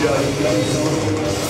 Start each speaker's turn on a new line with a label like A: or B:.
A: Yeah,